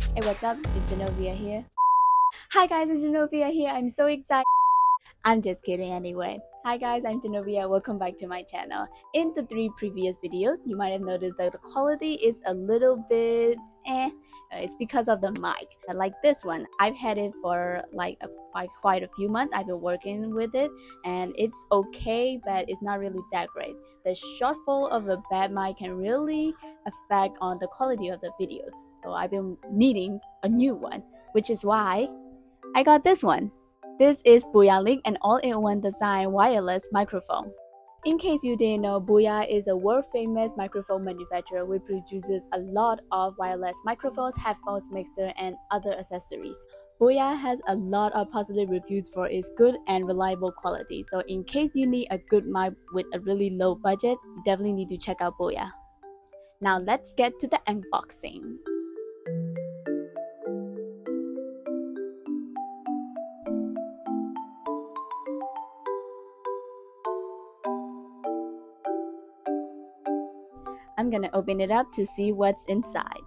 Hey, what's up? It's Jenovia here. Hi guys, it's Jenovia here. I'm so excited. I'm just kidding anyway. Hi guys, I'm Jenovia. Welcome back to my channel. In the three previous videos, you might have noticed that the quality is a little bit eh. It's because of the mic. Like this one, I've had it for like a, like quite a few months. I've been working with it and it's okay, but it's not really that great. The shortfall of a bad mic can really affect on the quality of the videos. So I've been needing a new one, which is why I got this one. This is Link, an all-in-one design wireless microphone. In case you didn't know, Boya is a world-famous microphone manufacturer which produces a lot of wireless microphones, headphones, mixer, and other accessories. Boya has a lot of positive reviews for its good and reliable quality. So in case you need a good mic with a really low budget, you definitely need to check out Boya. Now let's get to the unboxing. I'm gonna open it up to see what's inside.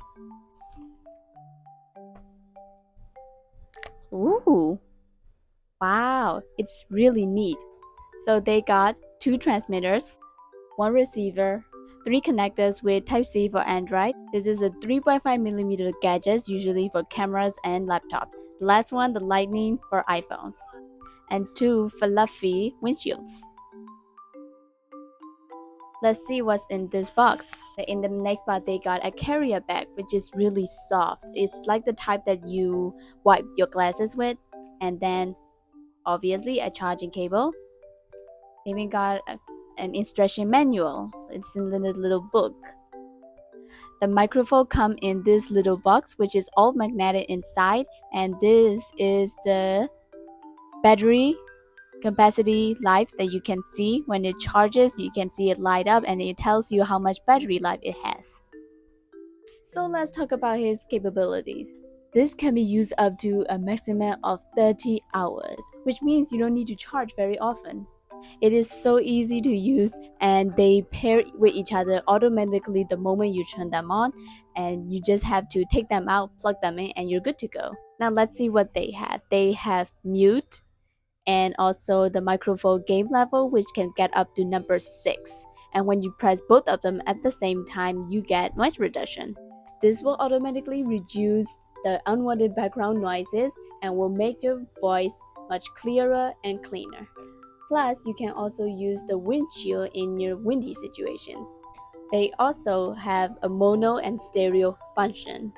Ooh, wow, it's really neat. So they got two transmitters, one receiver, three connectors with Type-C for Android. This is a 3.5mm gadget, usually for cameras and laptops. The last one, the Lightning for iPhones. And two fluffy windshields. Let's see what's in this box. In the next box, they got a carrier bag, which is really soft. It's like the type that you wipe your glasses with, and then obviously a charging cable. They even got a, an instruction manual. It's in the little book. The microphone come in this little box, which is all magnetic inside, and this is the battery capacity life that you can see. When it charges you can see it light up and it tells you how much battery life it has. So let's talk about his capabilities. This can be used up to a maximum of 30 hours which means you don't need to charge very often. It is so easy to use and they pair with each other automatically the moment you turn them on and you just have to take them out plug them in and you're good to go. Now let's see what they have. They have mute and also the microphone gain level which can get up to number 6 and when you press both of them at the same time you get noise reduction. This will automatically reduce the unwanted background noises and will make your voice much clearer and cleaner. Plus, you can also use the windshield in your windy situations. They also have a mono and stereo function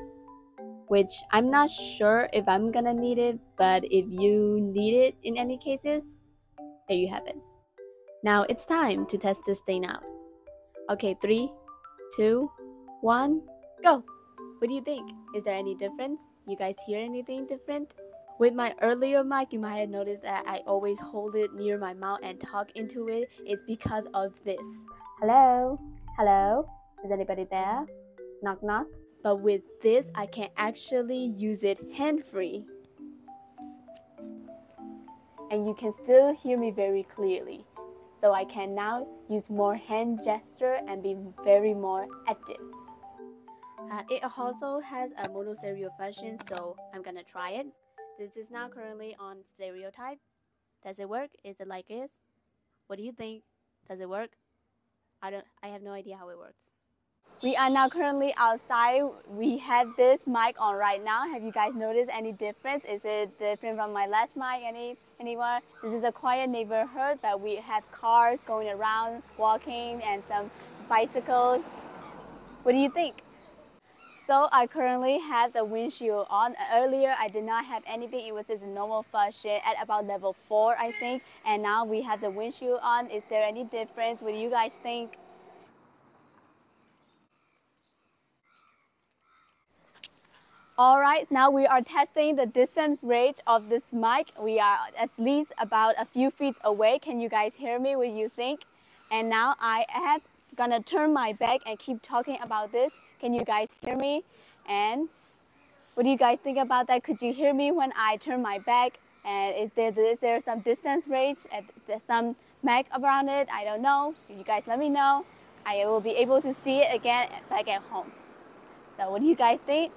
which I'm not sure if I'm gonna need it, but if you need it in any cases, there you have it. Now it's time to test this thing out. Okay, three, two, one, go! What do you think? Is there any difference? You guys hear anything different? With my earlier mic, you might have noticed that I always hold it near my mouth and talk into it. It's because of this. Hello? Hello? Is anybody there? Knock knock? But with this I can actually use it hand-free. And you can still hear me very clearly. So I can now use more hand gesture and be very more active. Uh, it also has a mono stereo function, so I'm gonna try it. This is now currently on stereo type. Does it work? Is it like this? What do you think? Does it work? I don't I have no idea how it works. We are now currently outside. We have this mic on right now. Have you guys noticed any difference? Is it different from my last mic? Any anyone? This is a quiet neighborhood, but we have cars going around, walking, and some bicycles. What do you think? So I currently have the windshield on. Earlier I did not have anything. It was just a normal function at about level 4 I think. And now we have the windshield on. Is there any difference? What do you guys think? All right, now we are testing the distance range of this mic. We are at least about a few feet away. Can you guys hear me? What you think? And now I am gonna turn my back and keep talking about this. Can you guys hear me? And what do you guys think about that? Could you hear me when I turn my back? And is there, is there some distance range? There's some mic around it? I don't know. You guys let me know. I will be able to see it again back at home. So what do you guys think?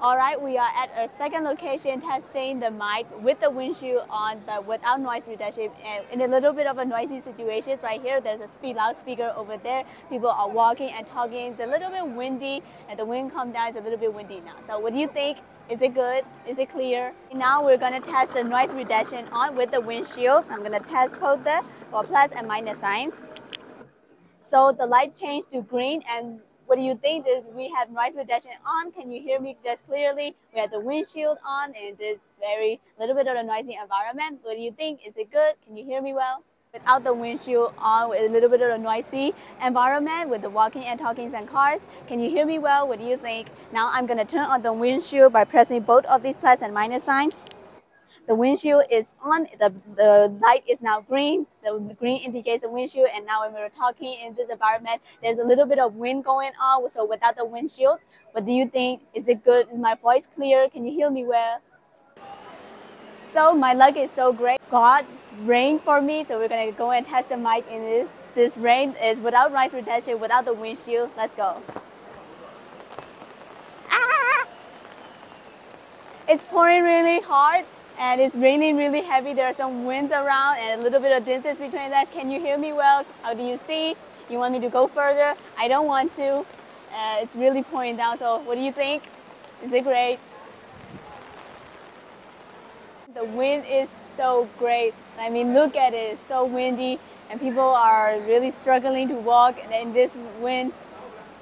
All right, we are at our second location testing the mic with the windshield on, but without noise reduction. And in a little bit of a noisy situation, right here, there's a speed loudspeaker over there. People are walking and talking. It's a little bit windy, and the wind come down. It's a little bit windy now. So, what do you think? Is it good? Is it clear? Now we're gonna test the noise reduction on with the windshield. I'm gonna test both the plus and minus signs. So the light changed to green and what do you think is we have noise reduction on? Can you hear me just clearly? We have the windshield on and this very little bit of a noisy environment. What do you think? Is it good? Can you hear me well? Without the windshield on, with a little bit of a noisy environment, with the walking and talking and cars, can you hear me well? What do you think? Now I'm gonna turn on the windshield by pressing both of these plus and minus signs. The windshield is on, the, the light is now green. The, green indicates the windshield and now when we're talking in this environment, there's a little bit of wind going on. So without the windshield, what do you think? Is it good? Is my voice clear? Can you hear me well? So my luck is so great. God rain for me, so we're gonna go and test the mic in this. This rain is without noise reduction, without the windshield. Let's go. Ah! It's pouring really hard and it's raining really heavy. There are some winds around and a little bit of distance between that. Can you hear me well? How do you see? You want me to go further? I don't want to. Uh, it's really pouring down, so what do you think? Is it great? The wind is so great. I mean, look at it. It's so windy, and people are really struggling to walk in this wind.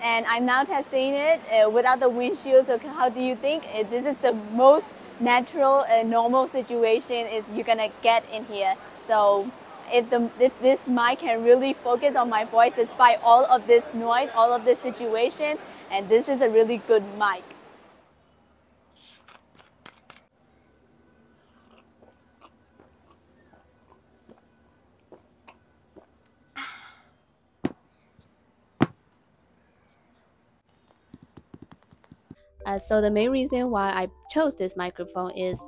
And I'm now testing it uh, without the windshield. So, how do you think? Uh, this is the most natural and normal situation is you're gonna get in here. So if the if this mic can really focus on my voice despite all of this noise, all of this situation, and this is a really good mic. Uh, so the main reason why I chose this microphone is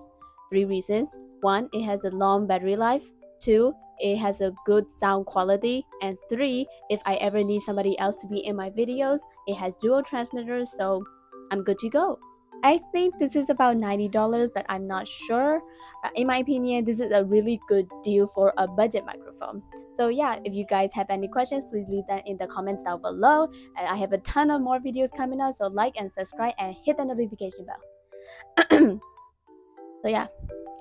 three reasons. One, it has a long battery life. Two, it has a good sound quality. And three, if I ever need somebody else to be in my videos, it has dual transmitters, so I'm good to go. I think this is about $90, but I'm not sure. Uh, in my opinion, this is a really good deal for a budget microphone. So yeah, if you guys have any questions, please leave them in the comments down below. I have a ton of more videos coming out, so like and subscribe and hit the notification bell. so yeah,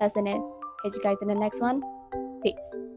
that's been it. Catch you guys in the next one. Peace.